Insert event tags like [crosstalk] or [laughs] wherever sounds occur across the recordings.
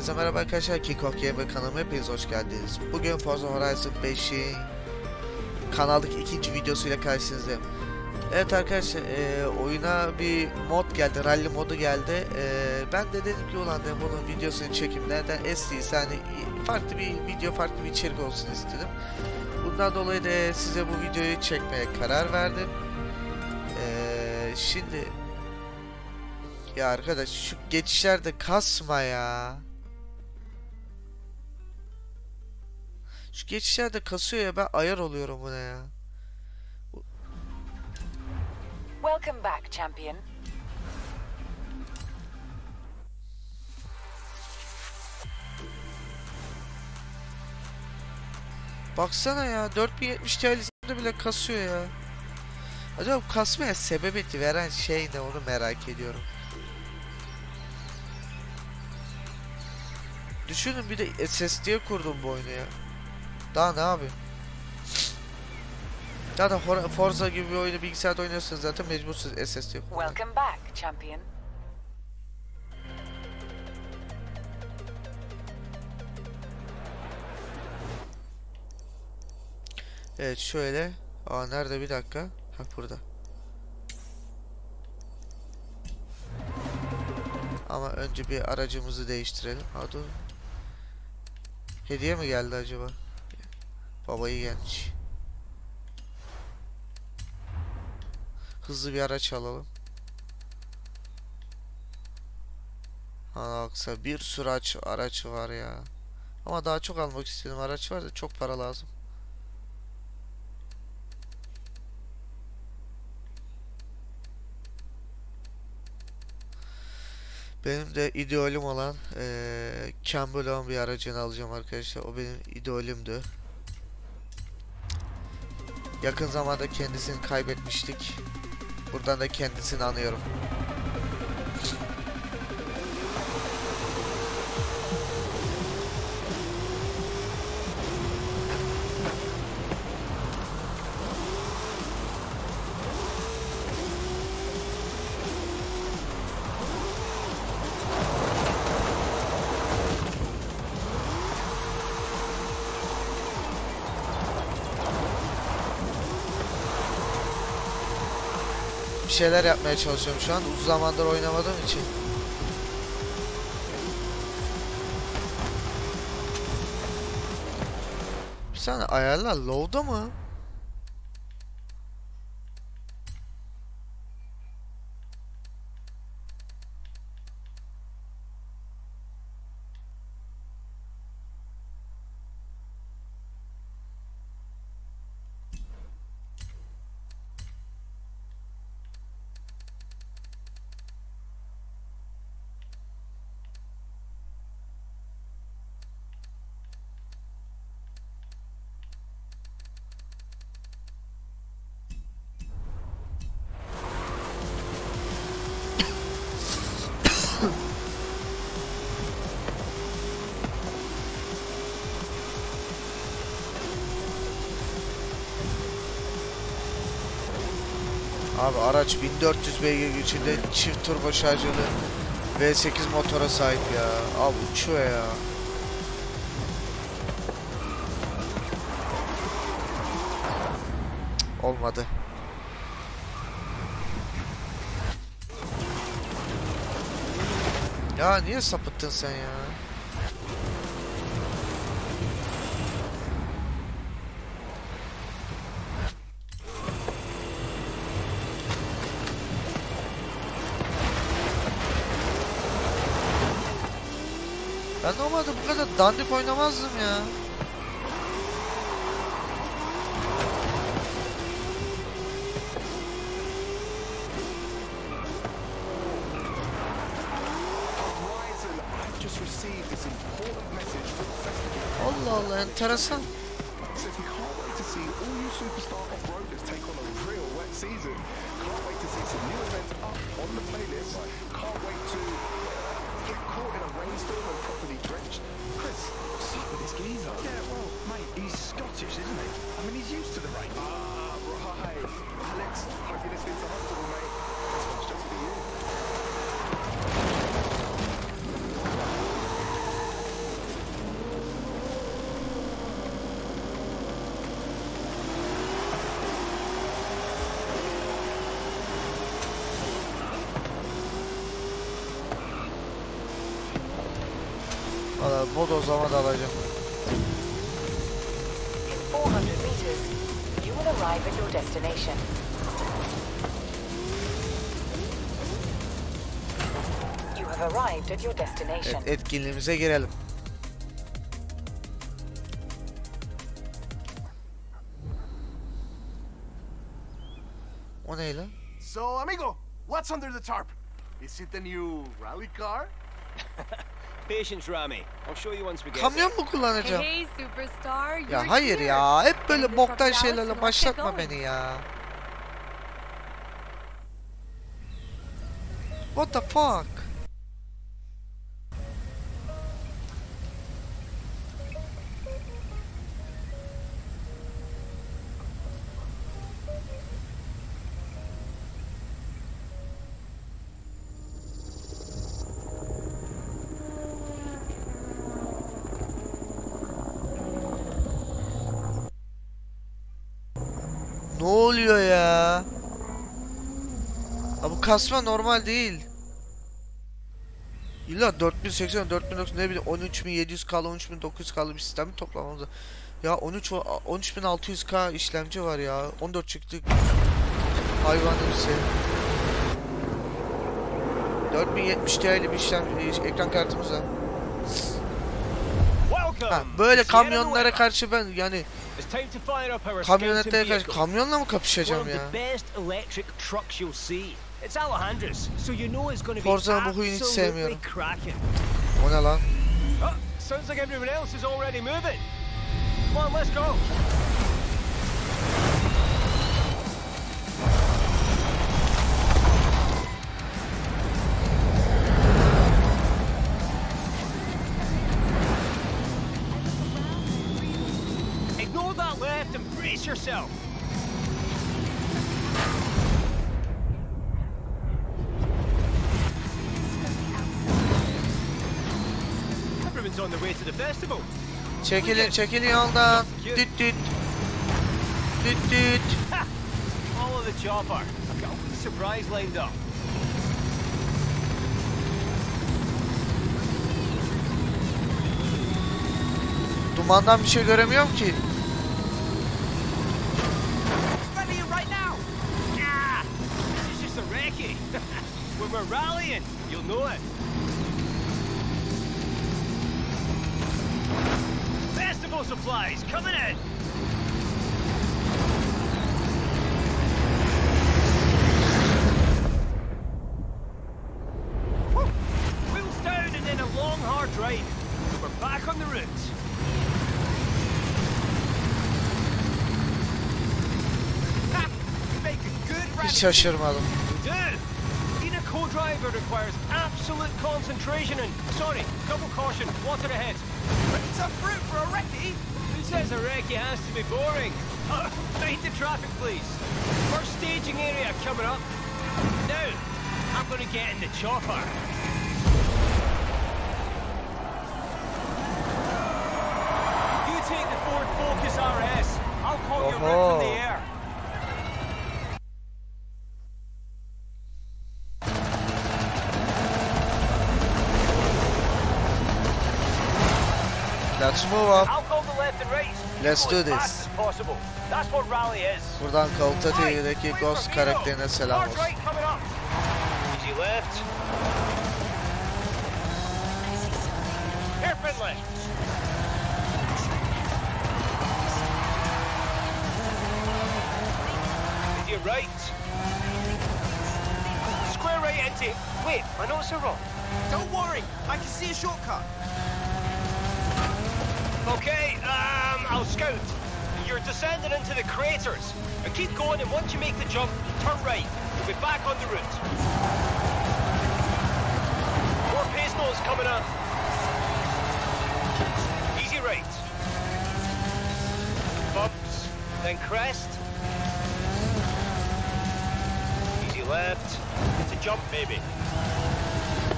Hepinize merhaba arkadaşlar. Kickoff Gamer kanalıma hepiniz hoş geldiniz. Bugün Forza Horizon 5'in kanaldaki ikinci videosuyla karşınızdayım. Evet arkadaşlar e, oyuna bir mod geldi. Rally modu geldi. E, ben de dedim ki ulan dedim bunun videosunu çekeyim. Nereden estiyse hani farklı bir video farklı bir içerik olsun istedim. Bundan dolayı da size bu videoyu çekmeye karar verdim. E, şimdi ya arkadaş şu geçişlerde kasma ya. Şu geçişlerde kasıyor ya ben ayar oluyorum buna ya. Welcome back, champion. Baksana ya 4070 TL'sinde bile kasıyor ya. Acaba kasmaya sebebiyeti veren şey ne onu merak ediyorum. Düşünün bir de SSD'ye kurdum bu oyunu ya. Daha ne abi? Zaten Forza gibi bir oyunu bilgisayarda oynuyorsanız zaten mecbursunuz SSD kurmaya. Welcome back, champion. Evet şöyle. Aa nerede bir dakika? Ha burada. Ama önce bir aracımızı değiştirelim. Ha dur. Hediye mi geldi acaba? Babayı gelmiş. Hızlı bir araç alalım. Ana baksa bir sürü araç, var ya. Ama daha çok almak istedim araç var da çok para lazım. Benim de idolüm olan eee Campbell olan bir aracını alacağım arkadaşlar. O benim idolümdü. Yakın zamanda kendisini kaybetmiştik. Buradan da kendisini anıyorum. Bir şeyler yapmaya çalışıyorum şu an. Uzun zamandır oynamadığım için. Bir saniye ayarlar low'da mı? Abi araç 1400 beygir gücünde çift turbo şarjlı V8 motora sahip ya. Abi uçuyor ya. Olmadı. Ya niye sapıttın sen ya? New events up on the playlist. Can't wait to get caught in a rainstorm and properly drenched. Chris, what's up with this geezer? Yeah, well, mate, he's Scottish, isn't he? I mean, he's used to the rain. Ah, right. Alex, hope you're listening to Hospital, mate. Bodozlama da alacağım. In 400 meters, you will arrive at your destination. You have arrived at your destination. Evet, etkinliğimize girelim. O ne lan? So, amigo, what's under the tarp? Is it the new rally car? [laughs] Kamyon mu kullanacağım? Ya hayır ya. Hep böyle boktan şeylerle başlatma beni ya. What the fuck? Ne oluyor ya? Ha bu kasma normal değil. İlla 4080, 4090 ne bileyim 13700K'lı 13900K'lı bir sistemi toplamamız. Ya 13 o- 13600K işlemci var ya. 14 çıktı. Hayvan hepsi. 4070 Ti'li bir işlem ekran kartımız var. Ha, böyle kamyonlara karşı ben yani Kamyonete karşı kamyonla mı kapışacağım ya? Forza'nın bu huyunu hiç sevmiyorum. O ne lan? Sounds like everyone else is already moving. Come on, let's go. Brace yourself. Everyone's on their way to the festival. Çekilin çekilin yoldan. Düt düt. Düt düt. Follow the chopper. I've got a surprise lined up. Dumandan bir şey göremiyorum ki. When we're rallying, you'll know it. Festival supplies coming in. Wheels down and then a long hard drive. We're back on the route. Ha! You make a Hiç şaşırmadım. Do. Being a co-driver requires absolute concentration and, sorry, double caution, water ahead. It's a fruit for a recce! Who says a recce has to be boring? [laughs] Uh, mind the traffic, please. First staging area coming up. Now, I'm going to get in the chopper. You take the Ford Focus RS. I'll call you right from the air. Let's move up. I'll call the left and right. Let's Go do as this. fast as possible. That's what rally is. Buradan Call of Right, Duty'deki wait Ghost for Vito. karakterine selam Hard olsun. right coming up. Easy left. Hairpin left. Easy right. Square right into. Wait, my notes are wrong. Don't worry, I can see a shortcut. Okay, um, I'll scout. You're descending into the craters. And keep going, and once you make the jump, turn right. You'll be back on the route. More notes coming up. Easy right. Bumps, then crest. Easy left. It's a jump, baby.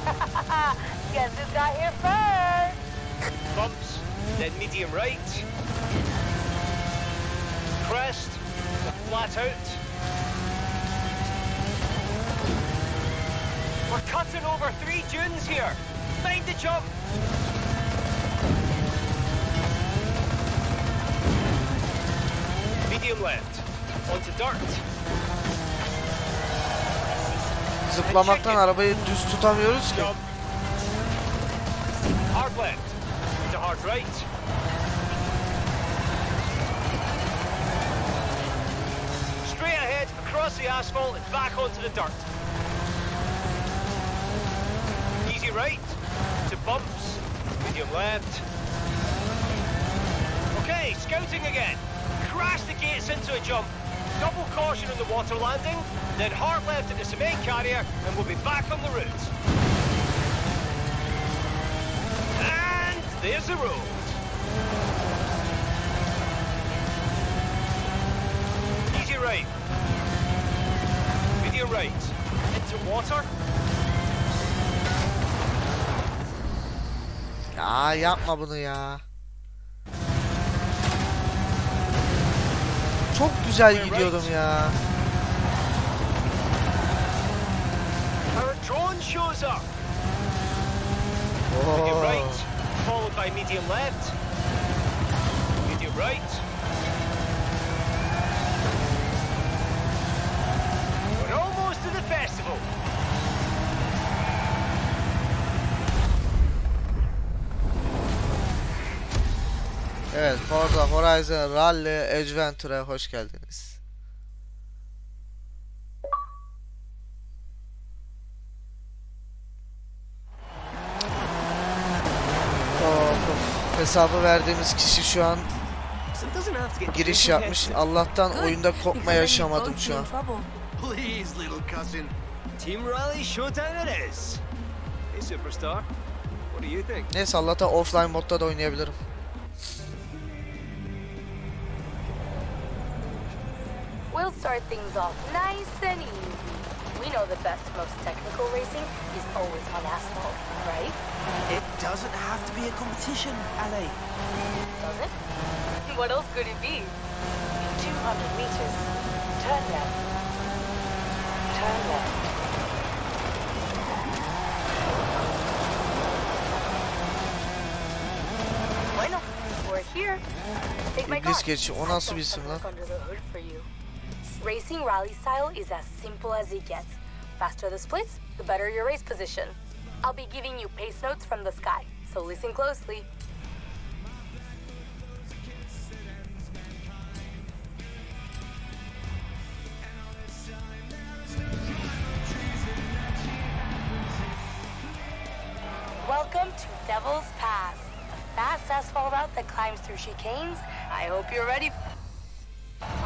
[laughs] Guess who got here first? then medium right. Crest, flat out. We're cutting over three dunes here. Find the jump. Medium left. Onto dirt. Zıplamaktan arabayı düz tutamıyoruz ki. Hard left. To hard right. Across the asphalt and back onto the dirt. Easy right. To bumps. Medium left. Okay, scouting again. Crash the gates into a jump. Double caution on the water landing, then hard left at the cement carrier, and we'll be back on the route. And there's the road. Easy right. Medium right. Into water. Ya yapma bunu ya. Çok güzel gidiyordum ya. Up. Medium right, followed by medium left. Medium right. Evet Forza Horizon Rally Adventure'a hoş geldiniz. Of. Hesabı verdiğimiz kişi şu an giriş yapmış. Allah'tan oyunda kopma yaşamadım şu an. Please, little cousin. Team Rally Showdown it is. Hey, superstar. What do you think? Neyse Allah'tan offline modda da oynayabilirim. We'll start things off nice and easy. We know the best, most technical racing is always on asphalt, right? It doesn't have to be a competition, Ale. Does it? [laughs] What else could it be? In 200 meters, turn left. Turn left. Bueno, we're here. Take my car. İblis geçi o nasıl bir isim lan? Racing rally style is as simple as it gets. Faster the splits, the better your race position. I'll be giving you pace notes from the sky, so listen closely. Welcome to Devil's Pass, a fast asphalt route that climbs through chicanes. I hope you're ready.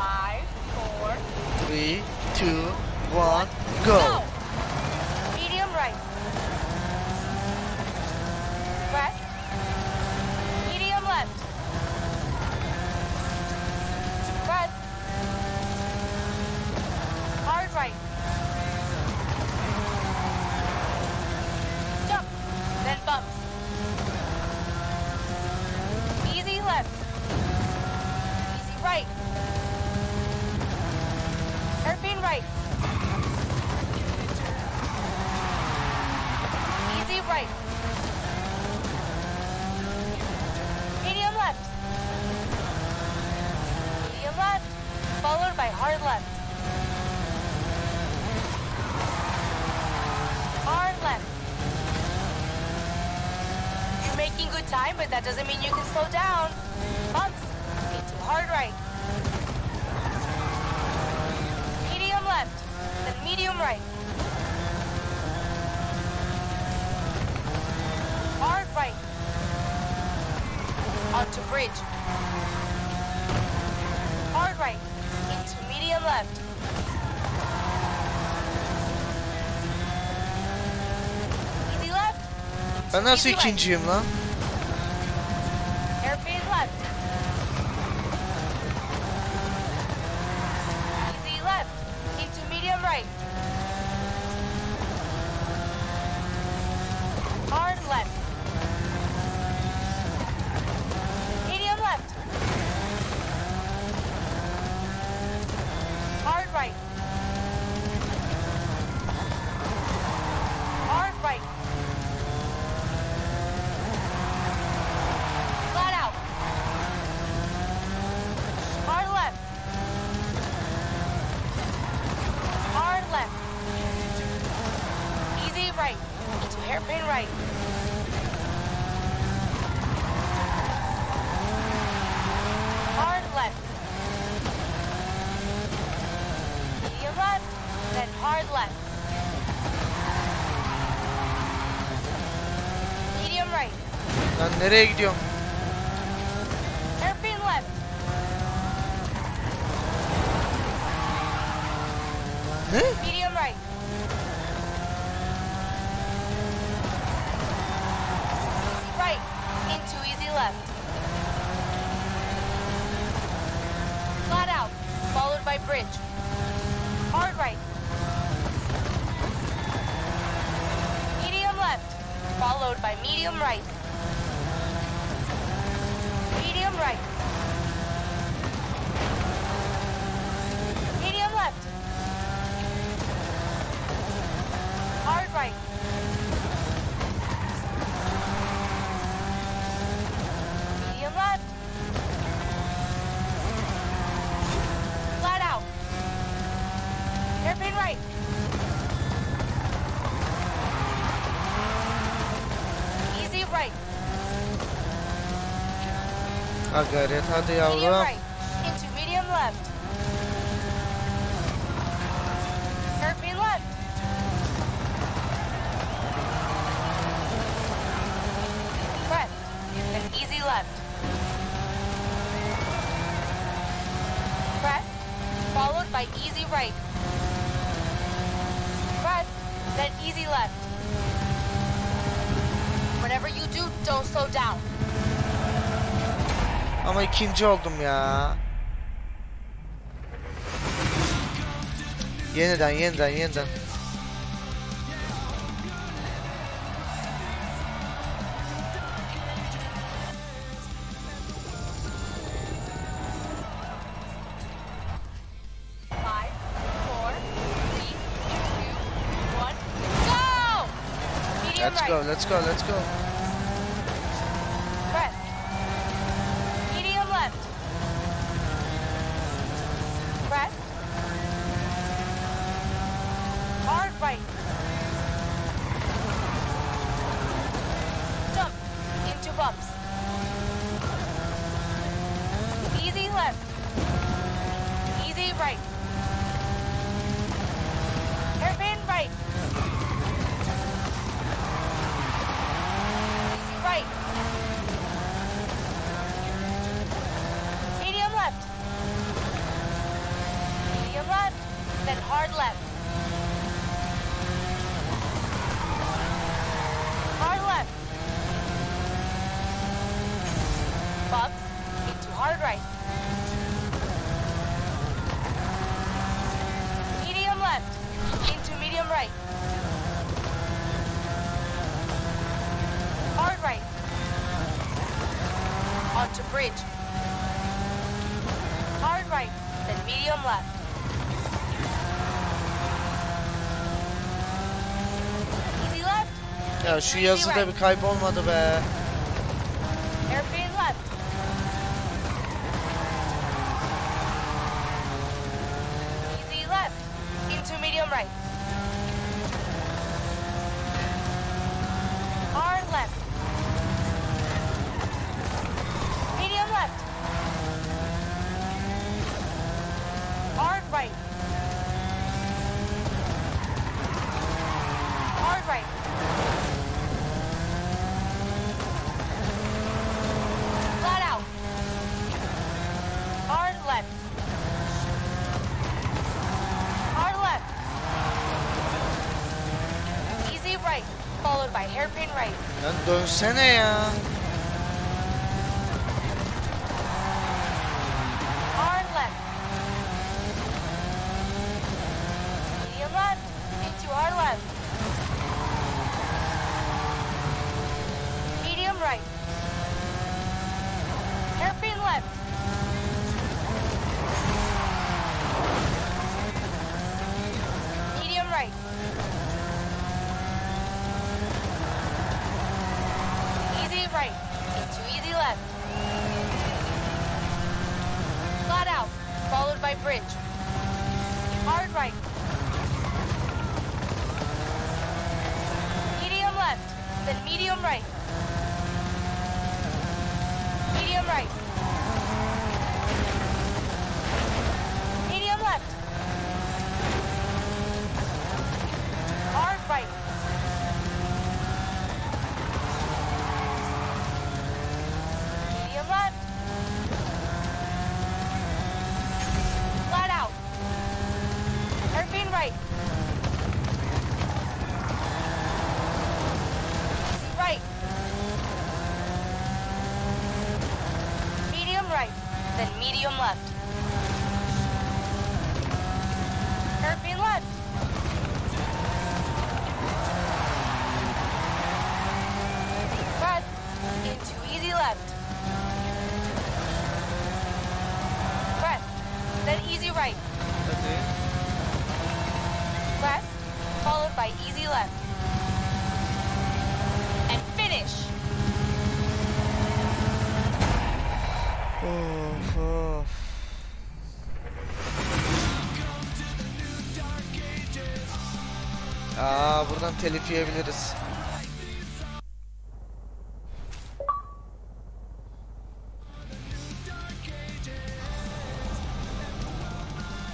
Five, four, 3, 2, 1, go! go! Doesn't mean you can slow down. Bumps. Into hard right. Medium left. Then medium right. Hard right. Onto bridge. Hard right. Into medium left. Easy left. Ben nasıl ikinciyim lan? Nereye gidiyorum? Ha gayret hadi yavrum. ikinci oldum ya. Yeniden yeniden yeniden. Let's go, let's go, let's go. then hard left. Şu yazı da bir kaybolmadı be. Lan dönsene ya. provecho. Aa buradan telif yiyebiliriz.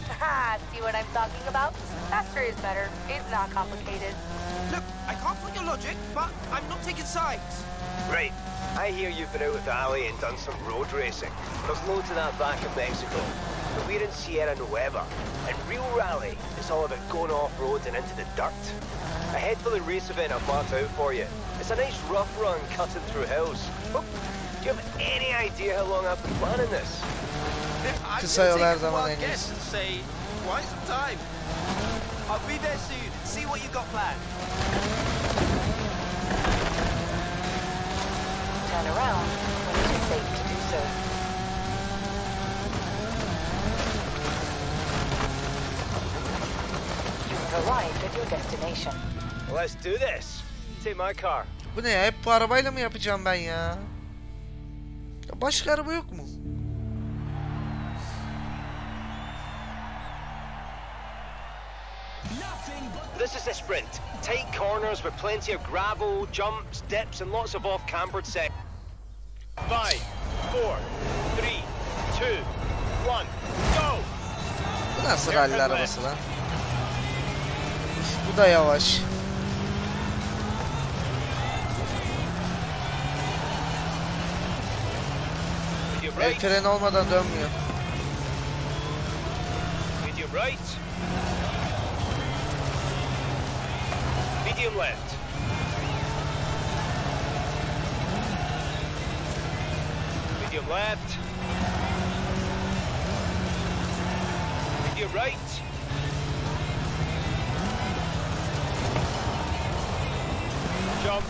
Haha, [laughs] see what I'm talking about? Faster is better. It's not complicated. Look, I can't put your logic, but I'm not taking sides. Right. I hear you've been out with Ale and done some road racing. There's loads of that back in Mexico. But we're in Sierra Nueva, and real rally is all about going off-road and into the dirt. A head for the race event I've marked out for you. It's a nice rough run cutting through hills. Oh, do you have any idea how long I've been planning this? I'm Kısa gonna yol take her a zaman wild en guess and say, quite some time. I'll be there soon. See what you got planned. Turn around when it is safe to do so. Arrived at your destination. Let's do this. Take my car. Bu ne ya? Hep bu arabayla mı yapacağım ben ya? ya başka araba yok mu? This is a sprint. Tight corners with plenty of gravel, jumps, dips, and lots of off-cambered sections. Five, four, three, two, one, go! Bu nasıl ralli arabası lan? Bu da yavaş. El fren olmadan dönmüyor. Medium left. Medium left. Medium right. Jump.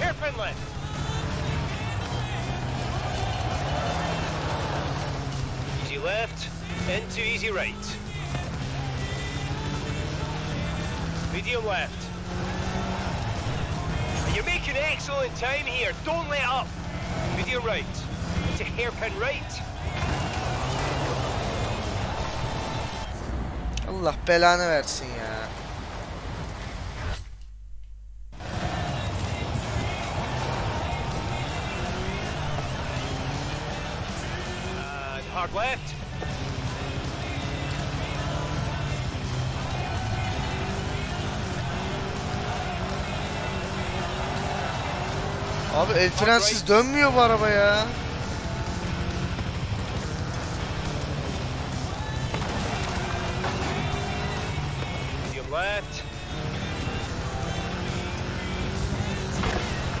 Hairpin left. Easy left, into easy right. Medium left. You're making excellent time here. Don't let up. Medium right. Into hairpin right. Allah belanı versin ya. Hard left. Abi el frensiz dönmüyor bu araba ya. Left.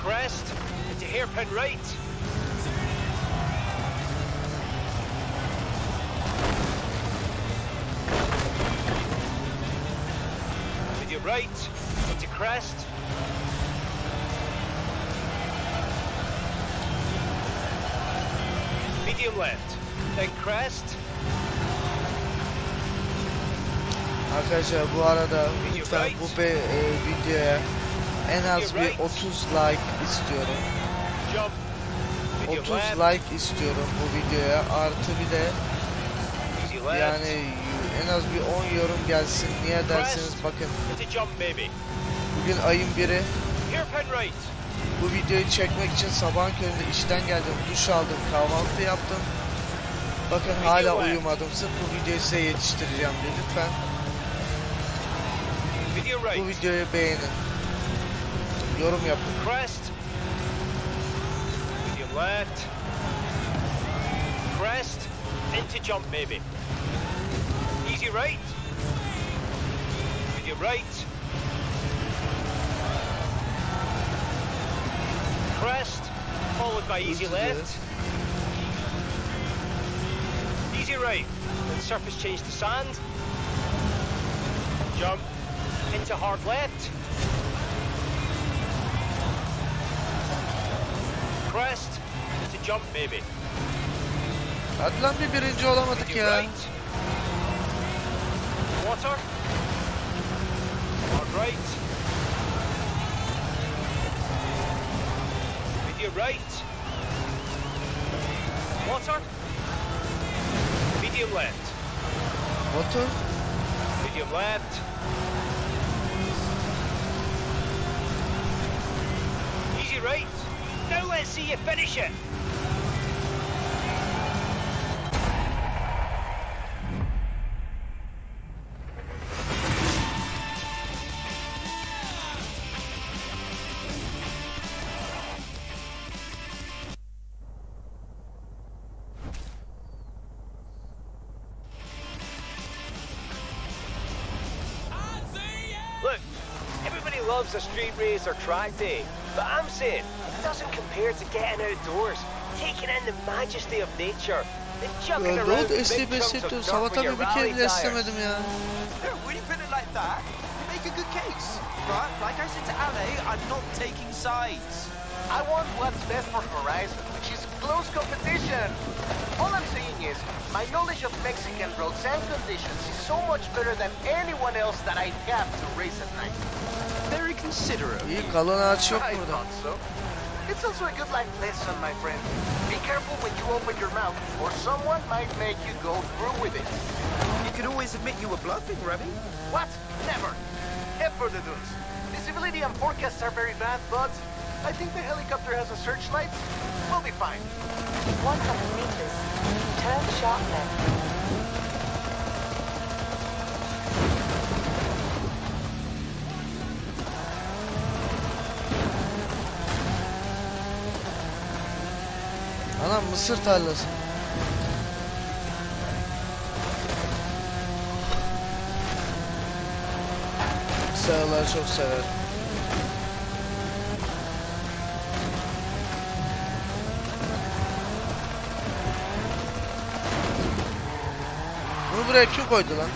Crest. Into hairpin right. Crest. Medium left. Then crest. Arkadaşlar bu arada lütfen bu be, e, videoya en az bir 30 like istiyorum. Jump. Medium 30 left. like istiyorum bu videoya. Artı bir de. Yani en az bir 10 yorum gelsin. Niye derseniz bakın. Bugün ayın biri. Bu videoyu çekmek için sabahın köründe işten geldim, duş aldım, kahvaltı yaptım. Bakın hala uyumadım. Sırf bu videoyu size yetiştireceğim diye lütfen Video bu videoyu beğenin. Yorum yapın. Crest. Medium left. Crest. Into jump maybe. Easy right. Medium right. Crest. Followed by easy left. Easy right. Then surface change to sand. Jump. Into hard left. Crest. Into jump maybe. Hadi lan bir birinci olamadık ya. right. Water. Hard right. Medium right. Water. Medium left. Water. Medium left. Easy right. Now let's see you finish it. Or track day, but I'm saying it doesn't compare to getting outdoors, taking in the majesty of nature, and chucking Ya around Road the big STB chunks of sektörü dirt sabahtan with your beri bir kere rally tires. istemedim ya. No, when you put it like that, you make a good case. Right? Like I said to Ale, I'm not taking sides. I want what's best for Horizon, which is close competition. All I'm saying is, my knowledge of Mexican roads and conditions is so much better than anyone else that I have to race at night. Very considerate. İyi you. kalın ağaç yok I burada. thought so. It's also a good life lesson, my friend. Be careful when you open your mouth, or someone might make you go through with it. You could always admit you were bluffing, Remy. What? Never. Head for the dunes. Visibility and forecasts are very bad, but I think the helicopter has a searchlight. We'll be fine. 100 meters. Turn sharp left. Anam mısır tarlası. Sağlar çok sever. Buraya kim koydu lan?